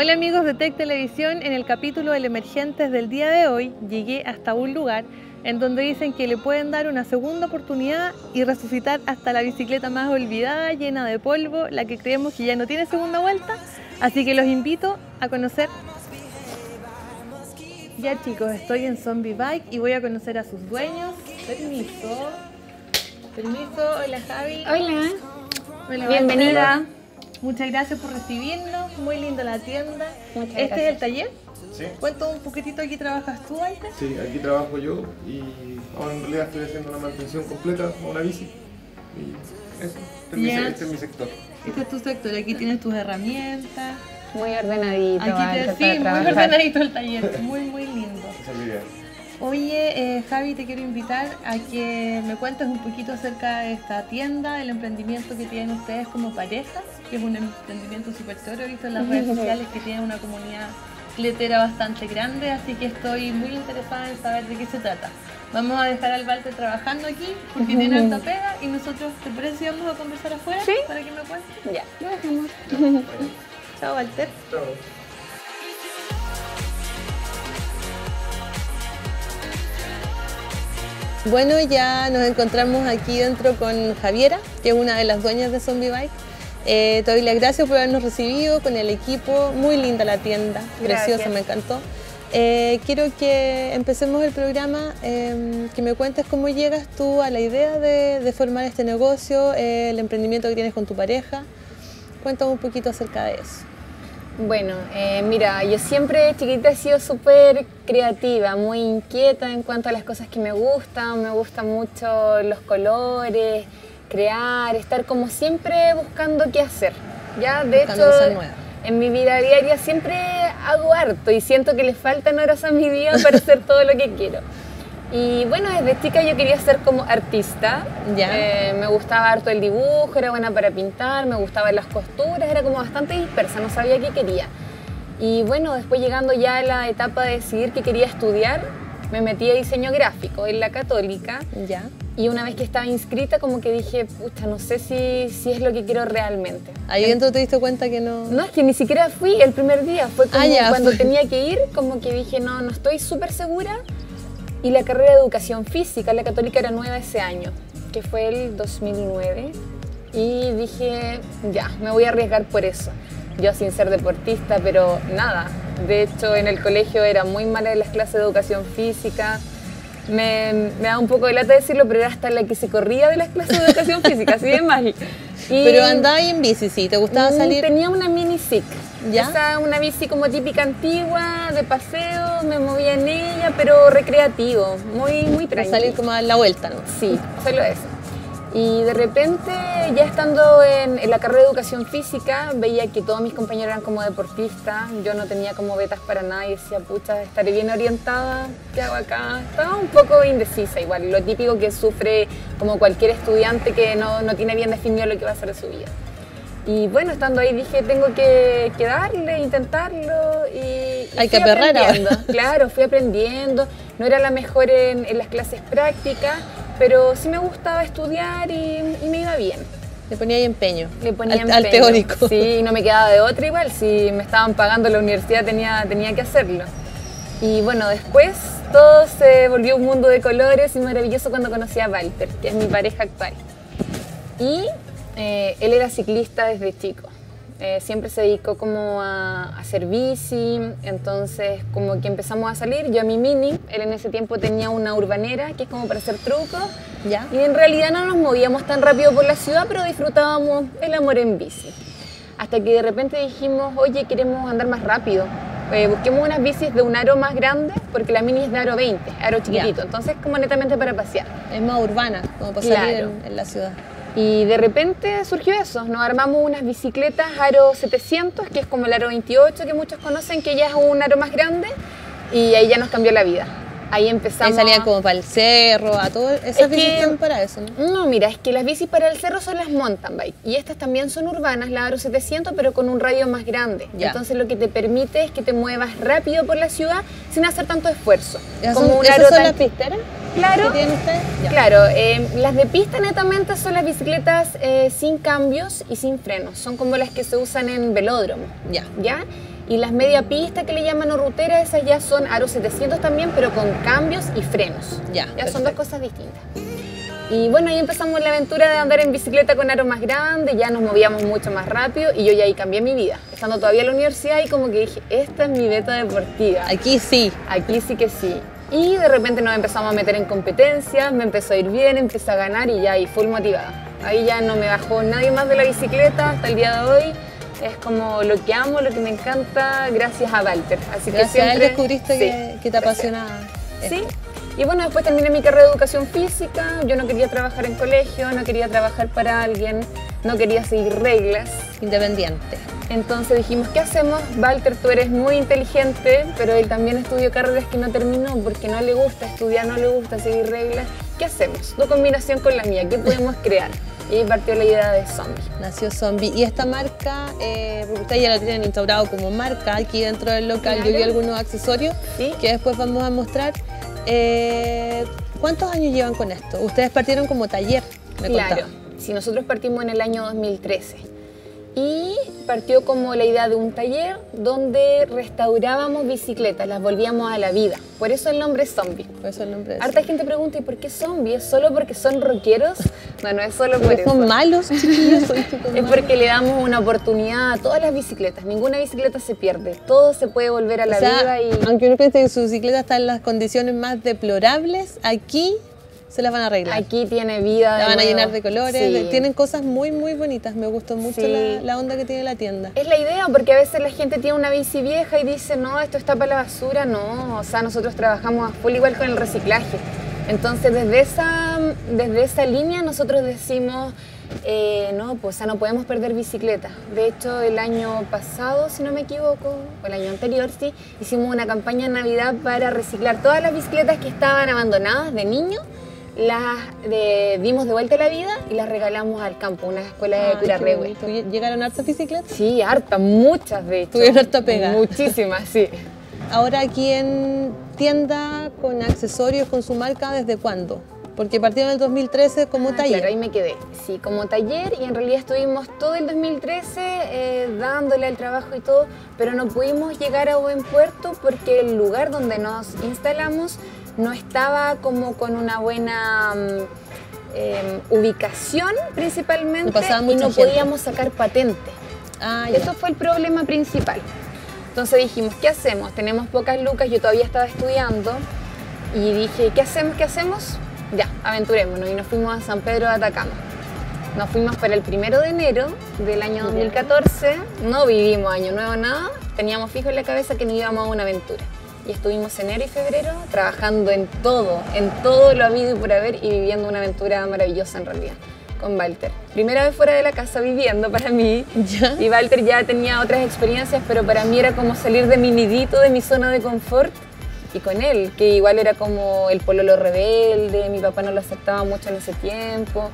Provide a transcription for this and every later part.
Hola amigos de Tech Televisión, en el capítulo del Emergentes del día de hoy llegué hasta un lugar en donde dicen que le pueden dar una segunda oportunidad y resucitar hasta la bicicleta más olvidada, llena de polvo, la que creemos que ya no tiene segunda vuelta. Así que los invito a conocer. Ya chicos, estoy en Zombie Bike y voy a conocer a sus dueños. Permiso. Permiso, hola Javi. Hola. Hola, Bienvenida. Muchas gracias por recibirnos, muy linda la tienda. Muchas este gracias. es el taller. Sí, Cuento un poquitito, aquí trabajas tú antes. sí, aquí trabajo yo y ahora en realidad estoy haciendo una mantención completa a una bici. Y eso, este es, mi, este es mi sector. Este es tu sector, aquí tienes tus herramientas. Muy ordenadito. Aquí te, sí, muy ordenadito el taller, muy, muy lindo. Esa es la idea. Oye, eh, Javi, te quiero invitar a que me cuentes un poquito acerca de esta tienda, del emprendimiento que tienen ustedes como pareja, que es un emprendimiento súper chévere, he visto en las redes sociales que tiene una comunidad letera bastante grande, así que estoy muy interesada en saber de qué se trata. Vamos a dejar al Walter trabajando aquí porque tiene alta pega y nosotros, ¿te parece si vamos a conversar afuera Sí. para que me cuentes? Ya, lo dejamos. Chao, Walter. Chao. Bueno, ya nos encontramos aquí dentro con Javiera, que es una de las dueñas de Zombie Bike. Eh, te doy las gracias por habernos recibido con el equipo, muy linda la tienda, preciosa, Gracias. me encantó. Eh, quiero que empecemos el programa, eh, que me cuentes cómo llegas tú a la idea de, de formar este negocio, el emprendimiento que tienes con tu pareja. Cuéntame un poquito acerca de eso. Bueno, eh, mira, yo siempre chiquita he sido súper creativa, muy inquieta en cuanto a las cosas que me gustan. Me gustan mucho los colores, crear, estar como siempre buscando qué hacer. Ya, de Buscando hecho, en mi vida diaria siempre hago harto y siento que le faltan horas a mi día para hacer todo lo que quiero. Y bueno, desde chica yo quería ser como artista. Ya. Eh, me gustaba harto el dibujo, era buena para pintar, me gustaban las costuras, era como bastante dispersa, no sabía qué quería. Y bueno, después llegando ya a la etapa de decidir qué quería estudiar, me metí a diseño gráfico en la católica. ¿Ya? Y una vez que estaba inscrita, como que dije, pucha, no sé si, si es lo que quiero realmente. Ahí dentro te diste cuenta que no... No, es que ni siquiera fui el primer día, fue como Ah, ya, cuando fue. tenía que ir, como que dije, no, no estoy súper segura. Y la carrera de educación física, la católica era nueva ese año, que fue el 2009. Y dije, ya, me voy a arriesgar por eso. Yo sin ser deportista, pero nada. De hecho, en el colegio era muy mala en las clases de educación física. Me, me da un poco de lata decirlo, pero era hasta la que se corría de las clases de educación física, así de mal. Y- Pero andabas en bici, sí, ¿te gustaba salir? Tenía una mini SIC. ¿Ya? Esa, una bici como típica antigua, de paseo, me movía en ella, pero recreativo, muy, muy Para tranquilo. salir como a la vuelta, ¿no? Sí, solo eso. Y de repente, ya estando en, en la carrera de educación física, veía que todos mis compañeros eran como deportistas, yo no tenía como betas para nada y decía, pucha, estaré bien orientada, ¿qué hago acá? Estaba un poco indecisa igual, lo típico que sufre como cualquier estudiante que no, no tiene bien definido lo que va a hacer de su vida. Y bueno, estando ahí dije, tengo que, que darle, intentarlo y... y Hay que ahora. aprendiendo. Claro, fui aprendiendo. No era la mejor en, en las clases prácticas, pero sí me gustaba estudiar y, y me iba bien. Le ponía ahí empeño. Le ponía al, al empeño. teórico. Sí, no me quedaba de otra igual. Si me estaban pagando la universidad tenía, tenía que hacerlo. Y bueno, después todo se volvió un mundo de colores y maravilloso cuando conocí a Walter, que es mi pareja actual. Y eh, él era ciclista desde chico. Eh, siempre se dedicó como a, a hacer bici, entonces como que empezamos a salir, yo a mi mini, él en ese tiempo tenía una urbanera que es como para hacer trucos, ¿Ya? y en realidad no nos movíamos tan rápido por la ciudad, pero disfrutábamos el amor en bici. Hasta que de repente dijimos, oye, queremos andar más rápido. Eh, busquemos unas bicis de un aro más grande, porque la mini es de aro 20, aro chiquitito. Entonces, como netamente para pasear. Es más urbana, como para salir en la ciudad. Y de repente surgió eso. Nos armamos unas bicicletas aro 700, que es como el aro 28 que muchos conocen, que ya es un aro más grande. Y ahí ya nos cambió la vida. Ahí Ahí empezamos. salían como para el cerro, a todo. Esas Es bicis que- están para eso, ¿no? No, mira, es que las bicis para el cerro son las mountain bike y estas también son urbanas, la Aro 700, pero con un radio más grande. Ya. Entonces lo que te permite es que te muevas rápido por la ciudad sin hacer tanto esfuerzo. ¿Esas Como son, un esas son las pisteras Claro. que? Ya. Claro, eh, las de pista netamente son las bicicletas eh, sin cambios y sin frenos. Son como las que se usan en velódromo. Ya. ¿Ya? Y las media pista que le llaman o ruteras, esas ya son aro 700 también, pero con cambios y frenos. Ya, Ya son dos perfecto. cosas distintas. Y bueno, ahí empezamos la aventura de andar en bicicleta con aro más grande, ya nos movíamos mucho más rápido y yo ya ahí cambié mi vida. Estando todavía en la universidad y como que dije, esta es mi beta deportiva. Aquí sí. Aquí sí que sí. Y de repente nos empezamos a meter en competencias, me empezó a ir bien, empecé a ganar y ya ahí full motivada. Ahí ya no me bajó nadie más de la bicicleta hasta el día de hoy. Es como lo que amo, lo que me encanta, gracias a Walter. Así que Gracias a él siempre- descubriste sí, que, que te gracias. apasiona. esto. Sí. Y bueno, después terminé mi carrera de educación física. Yo no quería trabajar en colegio, no quería trabajar para alguien, no quería seguir reglas. Independiente. Entonces dijimos, ¿qué hacemos? Walter, tú eres muy inteligente, pero él también estudió carreras que no terminó porque no le gusta estudiar, no le gusta seguir reglas. ¿Qué hacemos? Tu combinación con la mía, ¿qué podemos crear? Y ahí partió la idea de Zombie. Nació Zombie. Y esta marca, eh, porque ustedes ya la tienen instaurado como marca aquí dentro del local. Yo vi algunos accesorios Sí. que después vamos a mostrar. Eh, ¿Cuántos años llevan con esto? Ustedes partieron como taller, me Claro, contaban. Si nosotros partimos en el año 2013 y partió como la idea de un taller donde restaurábamos bicicletas, las volvíamos a la vida. Por eso el nombre es Zombie. Por eso el nombre de Harta gente pregunta, ¿y por qué zombie? ¿Es solo porque son rockeros? No, no es solo por eso. son malos, chiquillos. son chicos Es porque le damos una oportunidad a todas las bicicletas. Ninguna bicicleta se pierde. Todo se puede volver a la O sea, vida y aunque uno piense que su bicicleta está en las condiciones más deplorables, aquí se las van a arreglar. aquí tiene vida. la van a nuevo. llenar de colores. Sí. de- Tienen cosas muy, muy bonitas. Me gustó mucho Sí. la, la onda que tiene la tienda. Es la idea, porque a veces la gente tiene una bici vieja y dice, no, esto está para la basura. No, o sea, nosotros trabajamos a full igual con el reciclaje. Entonces, desde esa, desde esa línea nosotros decimos, eh, no, pues, o sea, no podemos perder bicicletas. De hecho, el año pasado, si no me equivoco, o el año anterior, sí, hicimos una campaña en Navidad para reciclar todas las bicicletas que estaban abandonadas de niños. Las de- dimos de vuelta a la vida y las regalamos al campo, una escuela de Curarrehue. bonito. ¿Llegaron hartas bicicletas? Sí, harta, muchas de hecho. Tuvieron harta pega. Muchísimas, sí. Ahora aquí en tienda con accesorios con su marca, ¿desde cuándo? Porque partieron en el 2013 como Ah, taller. Claro, ahí me quedé. Sí, como taller y en realidad estuvimos todo el 2013 eh, dándole al trabajo y todo, pero no pudimos llegar a buen puerto porque el lugar donde nos instalamos no estaba como con una buena mm, eh, ubicación principalmente No y no gente. podíamos sacar patente. Ah. Eso fue el problema principal. Entonces dijimos, ¿qué hacemos? Tenemos pocas lucas, yo todavía estaba estudiando y dije, ¿qué hacemos? ¿Qué hacemos? Ya, aventurémonos y nos fuimos a San Pedro de Atacama. Nos fuimos para el primero de enero del año 2014, no vivimos año nuevo nada, teníamos fijo en la cabeza que nos íbamos a una aventura. Y estuvimos enero y febrero trabajando en todo, en todo lo habido y por haber y viviendo una aventura maravillosa en realidad con Walter. Primera vez fuera de la casa viviendo para mí. Ya. Y Walter ya tenía otras experiencias, pero para mí era como salir de mi nidito, de mi zona de confort. Y con él, que igual era como el pololo rebelde, mi papá no lo aceptaba mucho en ese tiempo.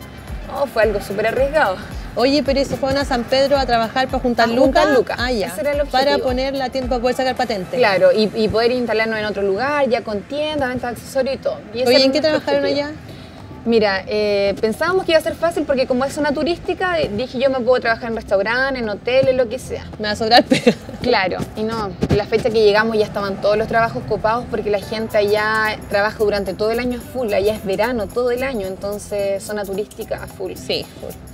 No, fue algo súper arriesgado. Oye, pero ¿y se fueron a San Pedro a trabajar para juntar A lucas? lucas. Ah, ya. Ese era el Para objetivo. poner la tienda, para poder sacar patente. Claro, y, y poder instalarnos en otro lugar, ya con tienda, venta de accesorios y todo. Y Oye, ¿en qué trabajaron allá? Mira, eh, pensábamos que iba a ser fácil porque como es zona turística, eh, dije yo me puedo trabajar en restaurantes, en hoteles, lo que sea. Me va a sobrar pega. Claro, y no, la fecha que llegamos ya estaban todos los trabajos copados porque la gente allá trabaja durante todo el año a full, allá es verano todo el año, entonces zona turística a full. Sí.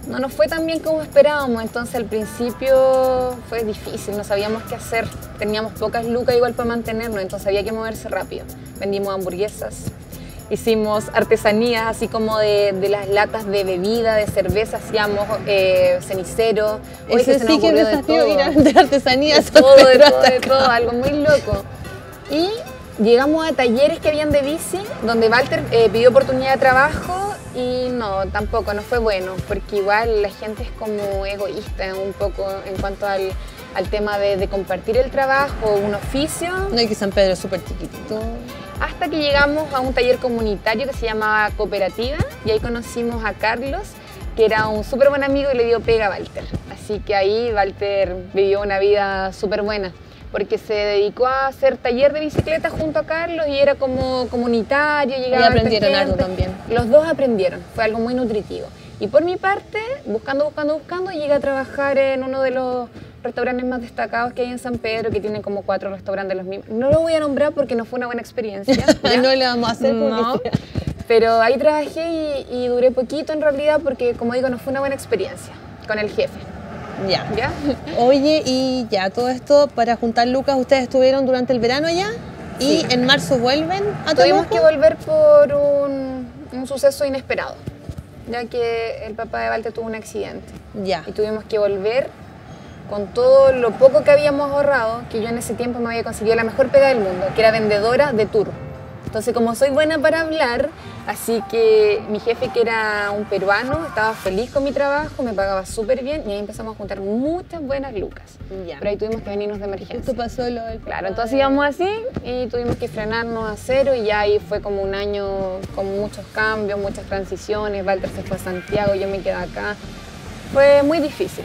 No nos fue tan bien como esperábamos, entonces al principio fue difícil, no sabíamos qué hacer, teníamos pocas lucas igual para mantenernos, entonces había que moverse rápido. Vendimos hamburguesas, hicimos artesanías así como de, de las latas de bebida, de cerveza, hacíamos eh, cenicero. Hoy Ese se nos sí que de ir a vender artesanías. De todo, de todo, de todo, algo muy loco. Y llegamos a talleres que habían de bici, donde Walter eh, pidió oportunidad de trabajo y no, tampoco, no fue bueno, porque igual la gente es como egoísta un poco en cuanto al, al tema de, de compartir el trabajo, un oficio, No, y que San Pedro es súper chiquitito. Hasta que llegamos a un taller comunitario que se llamaba Cooperativa y ahí conocimos a Carlos, que era un súper buen amigo y le dio pega a Walter. Así que ahí Walter vivió una vida súper buena porque se dedicó a hacer taller de bicicleta junto a Carlos y era como comunitario, llegaba harta aprendieron algo también. Los dos aprendieron, fue algo muy nutritivo. Y por mi parte, buscando, buscando, buscando, llegué a trabajar en uno de los restaurantes más destacados que hay en San Pedro, que tienen como cuatro restaurantes los mismos. No lo voy a nombrar porque no fue una buena experiencia. no le vamos a hacer No, pero ahí trabajé y, y duré poquito en realidad porque, como digo, no fue una buena experiencia con el jefe. Ya. ¿Ya? Oye, y ya, todo esto para juntar lucas, ustedes estuvieron durante el verano ya y Sí. en marzo vuelven a Tuvimos que volver por un, un suceso inesperado, ya que el papá de Walter tuvo un accidente Ya. y tuvimos que volver con todo lo poco que habíamos ahorrado, que yo en ese tiempo me había conseguido la mejor pega del mundo, que era vendedora de tour. Entonces, como soy buena para hablar, así que mi jefe, que era un peruano, estaba feliz con mi trabajo, me pagaba súper bien y ahí empezamos a juntar muchas buenas lucas. Ya. Pero ahí tuvimos que venirnos de emergencia. Justo pasó lo del Claro, entonces íbamos así y tuvimos que frenarnos a cero y ya ahí fue como un año con muchos cambios, muchas transiciones. Walter se fue a Santiago, yo me quedé acá. Fue muy difícil.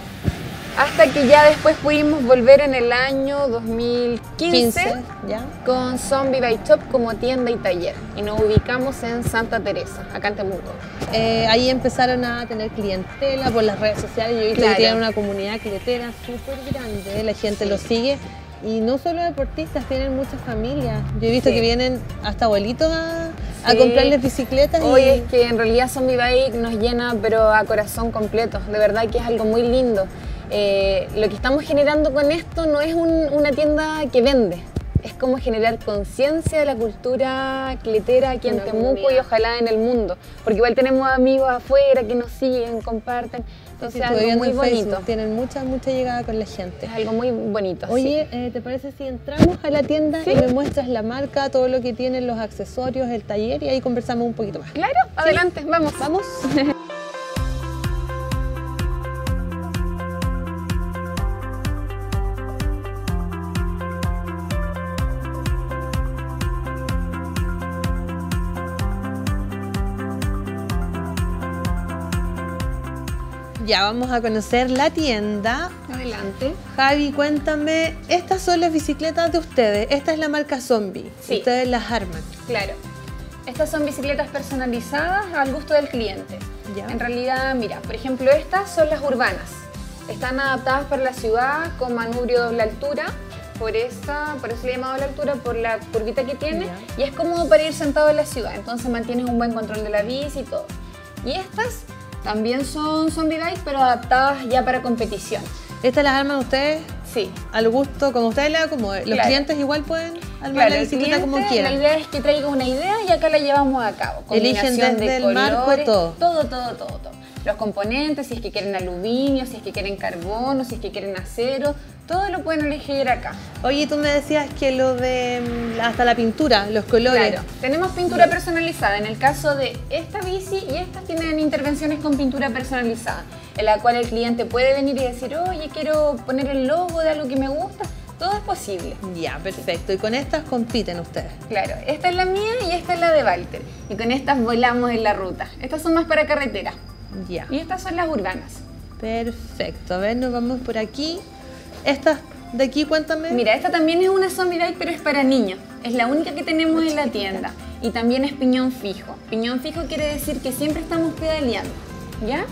Hasta que ya después pudimos volver en el año 2015 15, ¿ya? con Zombie by Shop como tienda y taller. Y nos ubicamos en Santa Teresa, acá en Temuco. Eh, ahí empezaron a tener clientela por las redes sociales. Yo visto Claro. que tienen una comunidad clientera súper grande, la gente Sí. los sigue. Y no solo deportistas, tienen muchas familias. Yo he visto Sí. que vienen hasta abuelitos a, a Sí. comprarles bicicletas. Hoy y... es que en realidad Zombie Bike nos llena, pero a corazón completo. De verdad que es algo muy lindo. Eh, lo que estamos generando con esto no es un- una tienda que vende, es como generar conciencia de la cultura cletera aquí en Temuco y ojalá en el mundo. Porque igual tenemos amigos afuera que nos siguen, comparten. Sí, Entonces sí, es algo muy bonito. Facebook, Tienen mucha, mucha llegada con la gente. Es algo muy bonito. sí. Oye, eh, ¿te parece si entramos a la tienda Sí. y me muestras la marca, todo lo que tienen, los accesorios, el taller y ahí conversamos un poquito más? Claro, adelante, vamos. ¿Vamos? Ya vamos a conocer la tienda. Adelante. Javi, cuéntame, estas son las bicicletas de ustedes. Esta es la marca Zombie. Sí. Ustedes las arman. Claro. Estas son bicicletas personalizadas al gusto del cliente. Ya. En realidad, mira, por ejemplo, estas son las urbanas. Están adaptadas para la ciudad con manubrio doble altura. Por, esa, por eso le he llamado doble altura, por la curvita que tiene. Ya. Y es cómodo para ir sentado en la ciudad. Entonces mantienes un buen control de la bici y todo. Y estas también son zombie bike, pero adaptadas ya para competición. ¿Estas las arman ustedes Sí. al gusto, como ustedes les acomoden? Los Claro. clientes igual pueden armar Claro, la bicicleta como quieran. La idea es que traiga una idea y acá la llevamos a cabo. Eligen desde de el marco colores, todo. Todo, todo, todo, todo. Los componentes, si es que quieren aluminio, si es que quieren carbono, si es que quieren acero, todo lo pueden elegir acá. Oye, tú me decías que lo de mm, hasta la pintura, los colores. Claro, tenemos pintura personalizada. En el caso de esta bici y estas tienen intervenciones con pintura personalizada, en la cual el cliente puede venir y decir, oye, quiero poner el logo de algo que me gusta. Todo es posible. Ya, perfecto. Y con estas compiten ustedes. Claro, esta es la mía y esta es la de Walter. Y con estas volamos en la ruta. Estas son más para carretera. Ya. Y estas son las urbanas. Perfecto. A ver, nos vamos por aquí. Estas de aquí, cuéntame. Mira, esta también es una zombie bike, pero es para niños. Es la única que tenemos en la tienda. Y también es piñón fijo. Piñón fijo quiere decir que siempre estamos pedaleando. ¿Ya?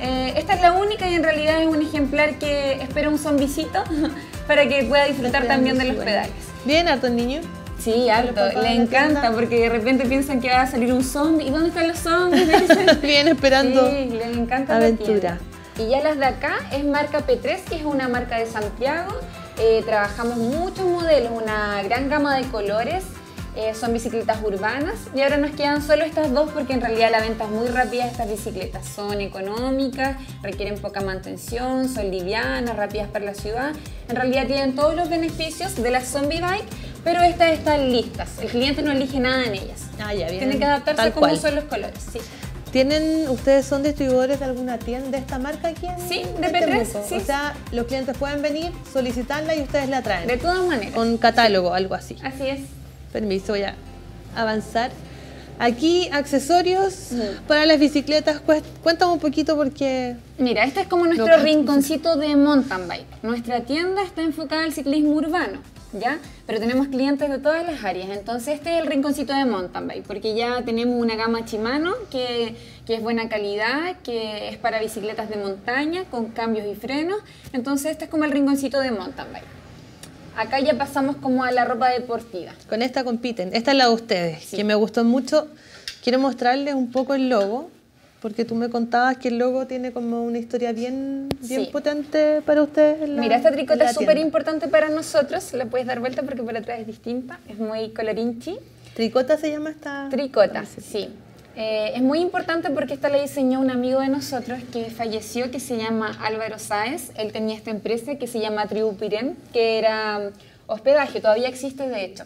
Eh, esta es la única y en realidad es un ejemplar que espera un zombicito para que pueda disfrutar también de los pedales. Bien, harto niño. Sí, de Le la encanta porque de repente piensan que va a salir un zombie. ¿Y dónde están los zombies? Dicen. Bien, esperando. Sí, les encanta la aventura. tienda. Y ya las de acá es marca P3, que es una marca de Santiago. Eh, trabajamos muchos modelos, una gran gama de colores. Eh, son bicicletas urbanas y ahora nos quedan solo estas dos porque en realidad la venta es muy rápida estas bicicletas. Son económicas, requieren poca mantención, son livianas, rápidas para la ciudad. En realidad tienen todos los beneficios de la Zombie Bike, pero estas están listas. El cliente no elige nada en ellas. Ah, ya, bien. Tiene que adaptarse como cual. son los colores. Sí. ¿Tienen, ustedes son distribuidores de alguna tienda de esta marca aquí en Sí, en de P3, Temuco? sí. O sea, los clientes pueden venir, solicitarla y ustedes la traen. De todas maneras. Con catálogo, algo así. Así es. Permiso, voy a avanzar. Aquí, accesorios para las bicicletas. Cuéntame un poquito porque... Mira, este es como nuestro No, rinconcito de mountain bike. Nuestra tienda está enfocada al ciclismo urbano, ¿ya? Pero tenemos clientes de todas las áreas. Entonces, este es el rinconcito de mountain bike, porque ya tenemos una gama Shimano que, que es buena calidad, que es para bicicletas de montaña, con cambios y frenos. Entonces este es como el rinconcito de mountain bike. Acá ya pasamos como a la ropa deportiva. Con esta compiten. Esta es la de ustedes, que me gustó mucho. Quiero mostrarles un poco el logo, porque tú me contabas que el logo tiene como una historia bien, bien Sí. potente para ustedes. en la- Mira, esta tricota es súper importante para nosotros. La puedes dar vuelta porque por atrás es distinta. Es muy colorinchi. ¿Tricota se llama esta? Tricota, sí. Eh, es muy importante porque esta la diseñó un amigo de nosotros que falleció, que se llama Álvaro Sáez. Él tenía esta empresa que se llama Tribu Pirén, que era mm, hospedaje, todavía existe de hecho.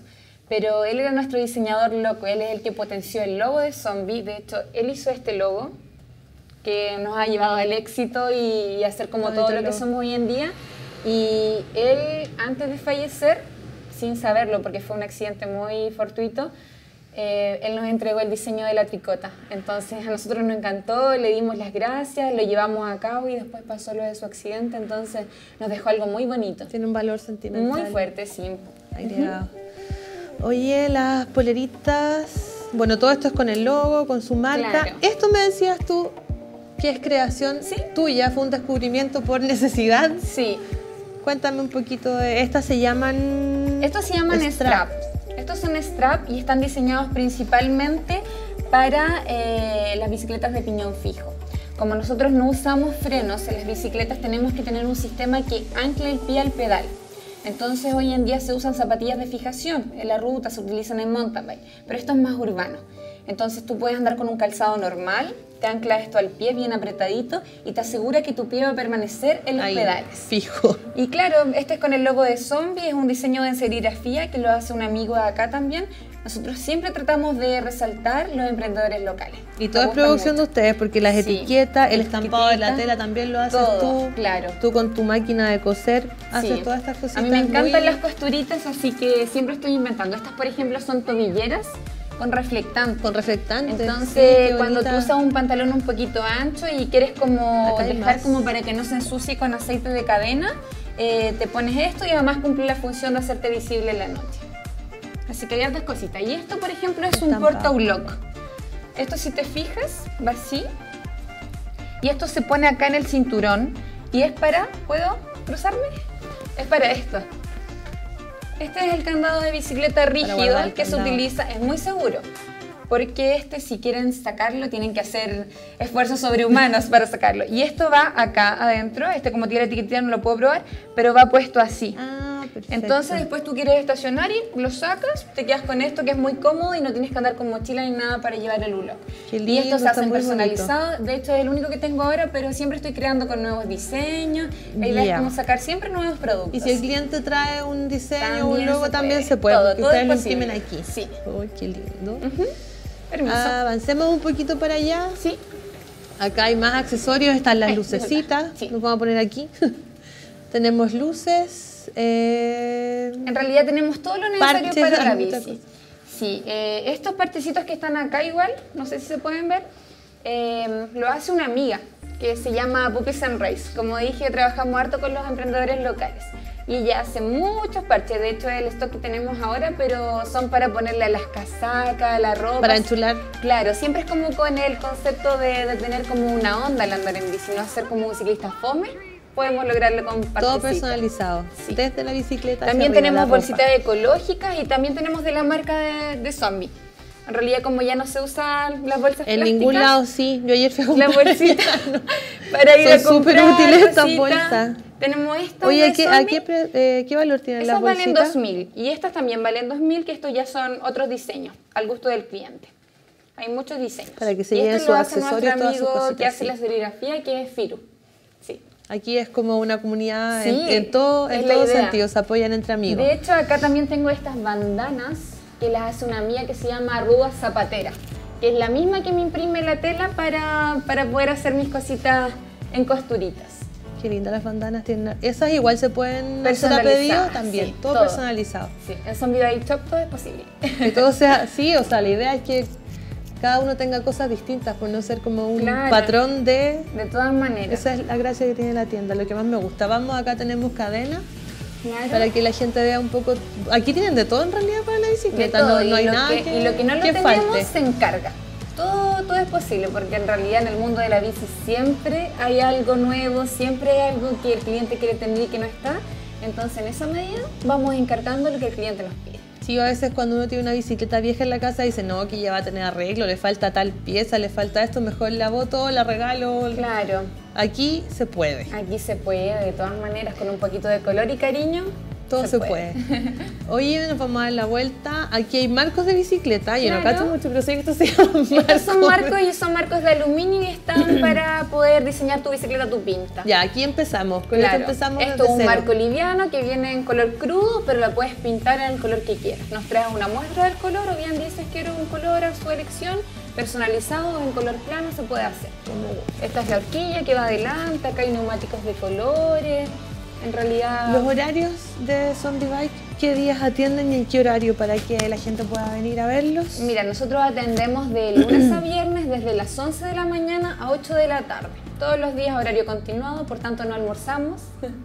Pero él era nuestro diseñador loco, él es el que potenció el logo de Zombie. De hecho, él hizo este logo que nos ha llevado al éxito y, a ser como todo lo que somos hoy en día. Y él, antes de fallecer, sin saberlo, porque fue un accidente muy fortuito, eh, él nos entregó el diseño de la tricota. Entonces a nosotros nos encantó, le dimos las gracias, lo llevamos a cabo y después pasó lo de su accidente, entonces nos dejó algo muy bonito. Tiene un valor sentimental. Muy fuerte, sí. agregado. Oye, las poleritas. Bueno, todo esto es con el logo, con su marca. Claro. Esto me decías tú que es creación Sí. tuya, fue un descubrimiento por necesidad. Sí, Cuéntame un poquito de. Estas se llaman. Estos se llaman strap. Estos son strap y están diseñados principalmente para eh, las bicicletas de piñón fijo. Como nosotros no usamos frenos en las bicicletas, tenemos que tener un sistema que ancle el pie al pedal. Entonces hoy en día se usan zapatillas de fijación en la ruta, se utilizan en mountain bike, pero esto es más urbano. Entonces tú puedes andar con un calzado normal, te ancla esto al pie bien apretadito y te asegura que tu pie va a permanecer en los Ahí, pedales. Fijo. Y claro, este es con el logo de Zombie, es un diseño de serigrafía que lo hace un amigo de acá también. Nosotros siempre tratamos de resaltar los emprendedores locales. Y todo es producción mucho. de ustedes, porque las Sí. etiquetas, el estampado de la tela también lo haces todo, tú. claro. Tú con tu máquina de coser haces Sí. todas estas cositas. A mí me encantan muy- las costuritas, así que siempre estoy inventando. Estas, por ejemplo, son tobilleras con reflectante. Con reflectantes. Entonces, Sí, cuando tú usas un pantalón un poquito ancho y quieres como dejar más. como para que no se ensucie con aceite de cadena, eh, te pones esto y además cumple la función de hacerte visible en la noche. Así que hay hartas cositas. Y esto, por ejemplo, es un porta-block. Esto, si te fijas, va así. Y esto se pone acá en el cinturón. Y es para... ¿Puedo cruzarme? Es para esto. Este es el candado de bicicleta rígido el que se utiliza, es muy seguro. Porque este, si quieren sacarlo, tienen que hacer esfuerzos sobrehumanos para sacarlo. Y esto va acá adentro, este como tiene la etiquetita no lo puedo probar, pero va puesto así. Ah, perfecto. Entonces después tú quieres estacionar y lo sacas, te quedas con esto que es muy cómodo y no tienes que andar con mochila ni nada para llevar el. Qué y estos se hacen personalizados, de hecho es el único que tengo ahora, pero siempre estoy creando con nuevos diseños. La idea Ya. es como sacar siempre nuevos productos. Y si el cliente trae un diseño o un También logo, se también se puede. Todo, todo ustedes es lo imprimen aquí. Sí. Uy, qué lindo. Permiso. Avancemos un poquito para allá. Sí. Acá hay más accesorios, están las Ay, lucecitas. Sí. Nos vamos a poner aquí. Tenemos luces. Eh, En realidad tenemos todo lo necesario para la bici. Sí, eh, estos partecitos que están acá igual, no sé si se pueden ver, eh, lo hace una amiga que se llama Puppies and Race. Como dije, trabajamos harto con los emprendedores locales. Y ella hace muchos parches, de hecho el stock que tenemos ahora, pero son para ponerle a las casacas, a la ropa. Para enchular. Claro, siempre es como con el concepto de, de tener como una onda al andar en bici, no ser como un ciclista fome, podemos lograrlo con Todo personalizado. Sí. Desde la bicicleta. También hacia tenemos bolsitas ecológicas y también tenemos de la marca de, de Zombie. En realidad, como ya no se usan las bolsas En plásticas, ningún lado, sí. Yo ayer fui a la comprar. bolsita para ir Son a comprar súper útiles estas bolsas. Tenemos estas Oye, ¿a qué, a qué, eh, qué valor tienen Esas las valen bolsitas? 2.000 y estas también valen 2.000, que estos ya son otros diseños, al gusto del cliente. Hay muchos diseños. Para que se y lleven hace accesorios, nuestro todas sus amigo cositas, que hace sí. la serigrafía, que es Firu. Aquí es como una comunidad Sí, en, en todo, en sentido, se apoyan entre amigos. De hecho, acá también tengo estas bandanas que las hace una amiga que se llama Arruga Zapatera, que es la misma que me imprime la tela para, para poder hacer mis cositas en costuritas. Qué lindas las bandanas tienen. Esas igual se pueden hacer a pedido también, sí, todo, todo. personalizado. Sí, en Zombie Shop todo es posible. Que todo sea, sí, o sea, la idea es que cada uno tenga cosas distintas, por no ser como un Claro. patrón de... De todas maneras. Esa es la gracia que tiene la tienda, lo que más me gusta. Vamos, acá tenemos cadenas Claro. para que la gente vea un poco... Aquí tienen de todo en realidad para la bicicleta, todo, no, hay nada que, que, y lo que no lo que tenemos falte. se encarga. Todo, todo es posible, porque en realidad en el mundo de la bici siempre hay algo nuevo, siempre hay algo que el cliente quiere tener y que no está. Entonces, en esa medida, vamos encargando lo que el cliente nos pide. Sí, a veces cuando uno tiene una bicicleta vieja en la casa dice, no, que ya va a tener arreglo, le falta tal pieza, le falta esto, mejor la boto, la regalo. Claro. Aquí se puede. Aquí se puede, de todas maneras, con un poquito de color y cariño, todo se, puede. Hoy nos vamos a dar la vuelta. Aquí hay marcos de bicicleta. Yo no cacho mucho, pero sé que estos se llaman Estos son marcos y son marcos de aluminio y están para poder diseñar tu bicicleta tu pinta. Ya, aquí empezamos. Con esto empezamos Esto es un marco liviano que viene en color crudo, pero lo puedes pintar en el color que quieras. Nos traes una muestra del color o bien dices quiero un color a su elección personalizado en color plano se puede hacer. Esta es la horquilla que va adelante, acá hay neumáticos de colores, en realidad... Los horarios de Zombie Bike, ¿qué días atienden y en qué horario para que la gente pueda venir a verlos? Mira, nosotros atendemos de lunes a viernes desde las 11 de la mañana a 8 de la tarde. Todos los días horario continuado, por tanto no almorzamos.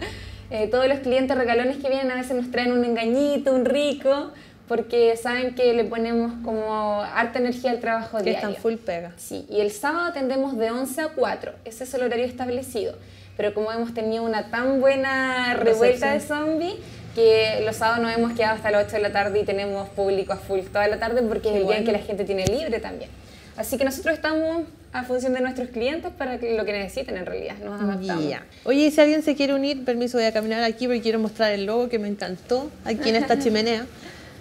Eh, todos los clientes regalones que vienen a veces nos traen un engañito, un rico, porque saben que le ponemos como harta energía al trabajo que diario. están full pega. Sí, y el sábado atendemos de 11 a 4, ese es el horario establecido pero como hemos tenido una tan buena revuelta de zombies, que los sábados nos hemos quedado hasta las 8 de la tarde y tenemos público a full toda la tarde porque es el día en que la gente tiene libre también. Así que nosotros estamos a función de nuestros clientes para que lo que necesiten en realidad. Nos adaptamos. Oye, y si alguien se quiere unir, permiso, voy a caminar aquí porque quiero mostrar el logo que me encantó aquí en esta chimenea.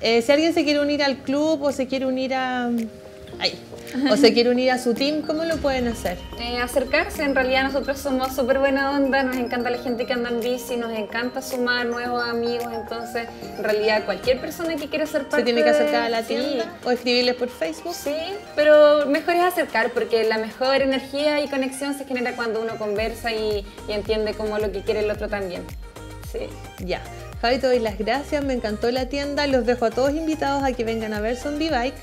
Eh, si alguien se quiere unir al club o se quiere unir a... Ahí, o se quiere unir a su team, ¿cómo lo pueden hacer? Eh, acercarse, en realidad nosotros somos súper buena onda, nos encanta la gente que anda en bici, nos encanta sumar nuevos amigos, entonces en realidad cualquier persona que quiera ser parte ¿Se tiene que acercar a la tienda o escribirles por Facebook? Sí, pero mejor es acercar porque la mejor energía y conexión se genera cuando uno conversa y, y entiende cómo lo que quiere el otro también. Sí. Ya. Javi, te doy las gracias, me encantó la tienda, los dejo a todos invitados a que vengan a ver Zombie Bike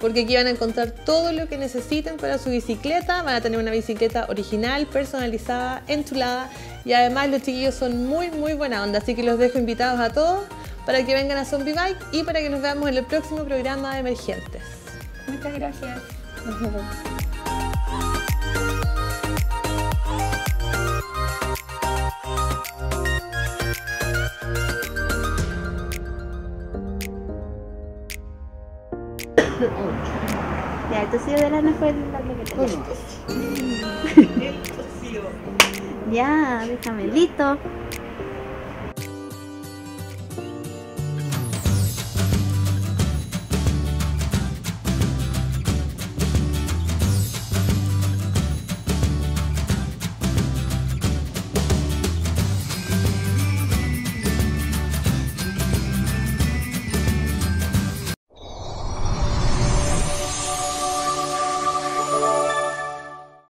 porque aquí van a encontrar todo lo que necesiten para su bicicleta. Van a tener una bicicleta original, personalizada, enchulada y además los chiquillos son muy muy buena onda, así que los dejo invitados a todos para que vengan a Zombie Bike y para que nos veamos en el próximo programa de Emergentes. Muchas gracias. Ya, el tosido de lana fue la que Ya, déjame listo.